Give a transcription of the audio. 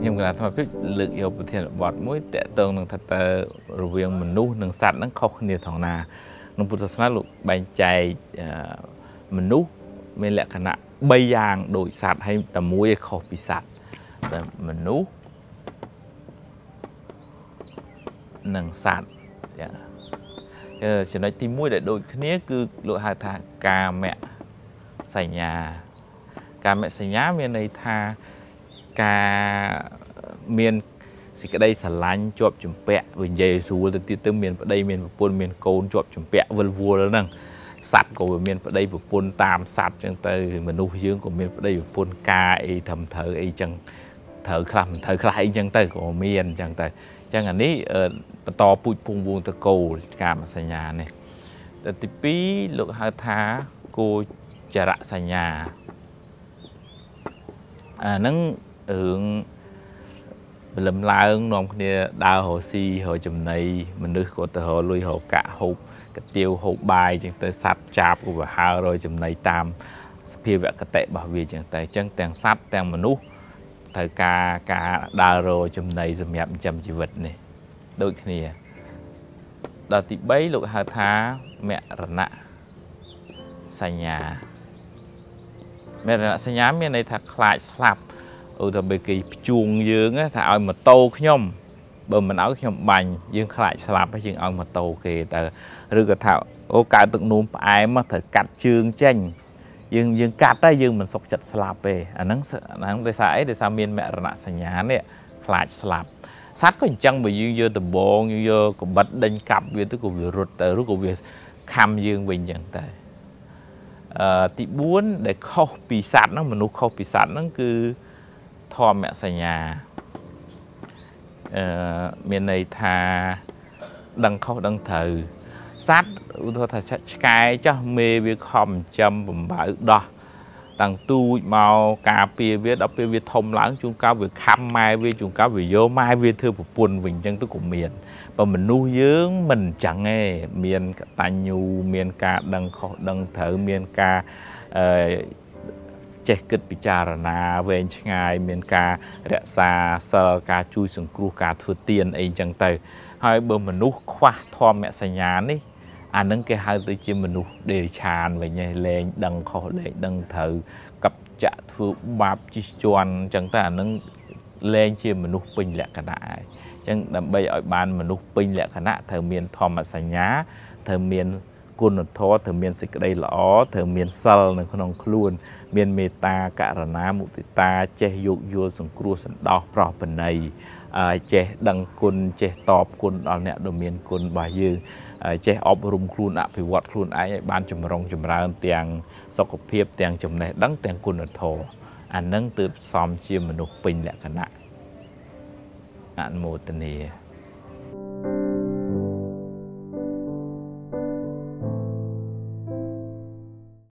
ខ្ញុំកណាធម្មភាពលើកយកប្រធានបទមួយតកតងនឹងថាតើរវាងមនុស្សនិងសត្វហ្នឹងខុសគ្នាថងណាក្នុងពុទ្ធសាសនាលោកបែងចែកមនុស្សមានលក្ខណៈ3យ៉ាងដូចសត្វហើយតែមួយឯខុសពីសត្វតែមនុស្សនិងសត្វចាចំណុចទី1ដែលដូចគ្នាគឺលោកហៅថាកាមៈសញ្ញាកាមៈសញ្ញាមានន័យថា ការមានសេចក្តីស្រឡាញ់ជាប់ជំពាក់វិញនិយាយស្រួលទៅទៀតទៅមានប្តីមានប្រពន្ធមានកូនជាប់ជំពាក់វិលវល់ហ្នឹងសត្វក៏វាមានប្តីប្រពន្ធតាមសត្វចឹងទៅមនុស្សយើងក៏មានប្តីប្រពន្ធការអីត្រឹមត្រូវអីចឹងត្រូវខ្លះមិនត្រូវខ្លះអីចឹងទៅក៏មានចឹងទៅចឹងអានេះបន្តពូជពងវងតកូលកាមសញ្ញានេះតែទី2លោកហៅថាគោចរៈសញ្ញាអាហ្នឹង រឿងព្រលឹមឡើងនាំគ្នាដើររកស៊ីរកចំណីមនុស្សក៏ទៅរកលុយរកកាក់ហូបកាទៀវហូបបាយចឹងទៅសัตว์ចាបក៏ប្រហើរកចំណីតាមសភាវគតិរបស់វាចឹងទៅអញ្ចឹងទាំងសัตว์ទាំងមនុស្សត្រូវការការដើររកចំណីសម្រាប់ចិញ្ចឹមជីវិតនេះដូចគ្នាដល់ទី3លោកហៅថាមរណៈសញ្ញាមរណៈសញ្ញាមានន័យថាខ្លាចស្លាប់ ឧទាហរណ៍បើគេភ្ជួងយើងថាឲ្យម៉ូតូខ្ញុំបើមិនឲ្យខ្ញុំបាញ់យើងខ្លាចស្លាប់ហើយយើងឲ្យម៉ូតូគេតែឬក៏ថាអូកើតទឹកនោមផ្អែមត្រូវកាត់ជើងចេញយើងយើងកាត់ហើយយើងមិនសុខចិត្តស្លាប់ទេអាហ្នឹងអាហ្នឹងដោយសារអីដោយសារមានមរណៈសញ្ញានេះខ្លាចស្លាប់សត្វក៏អញ្ចឹងបើយើងយកដំបងយើងយកកបិតដេញកាប់វាទៅក៏វារត់ទៅឬក៏វាខំយើងវិញអញ្ចឹងទៅអឺទី4ដែលខុសពីសត្វហ្នឹងមនុស្សខុសពីសត្វហ្នឹងគឺ ធម្មសញ្ញាអឺមានន័យថាដឹងខុសដឹងត្រូវសត្វឧទាហរណ៍ថាឆ្កែចោះមេវាខំចំបំបៅដោះតាំងទូចមកការពារវាដល់ពេលវាធំឡើងជួនកាលវាខំម៉ែវាជួនកាលវាយកម៉ែវាធ្វើប្រពន្ធវិញអញ្ចឹងទៅក៏មានបើមនុស្សយើងមិនអញ្ចឹងទេមានកតញ្ញូមានការដឹងខុសដឹងត្រូវមានការអឺ ចេះគិតពិចារណាវែងឆ្ងាយមានការរក្សាសិលការជួយសង្គ្រោះការធ្វើទានអីចឹងទៅ ហើយបើមនុស្សខ្វះធម្មសញ្ញានេះអានឹងគេហៅទៅជាមនុស្សដេរឆានវិញឯងលែងដឹងខុសលែងដឹងត្រូវកັບចាក់ធ្វើបាបជិះជាន់អញ្ចឹងទៅអានឹងលែងជាមនុស្សពេញលក្ខណៈហើយអញ្ចឹងដើម្បីឲ្យបានមនុស្សពេញលក្ខណៈត្រូវមានធម្មសញ្ញាត្រូវមាន គុណធម៌ត្រូវមានសេចក្តីល្អត្រូវមានសិលនៅក្នុងខ្លួន មានមេត្តាករុណាមុទិតាចេះយោគយល់សង្គ្រោះសន្តោសប្រោសបណីចេះដឹងគុណចេះតបគុណដល់អ្នកដ៏មានគុណរបស់យើងចេះអប់រំខ្លួនអភិវឌ្ឍខ្លួនឯងឲ្យបានចម្រុងចម្រើនទាំងសុខភាពទាំងចំណេះដឹងទាំងគុណធម៌អានឹងទើបសមជាមនុស្សពេញលក្ខណៈអនុមោទនា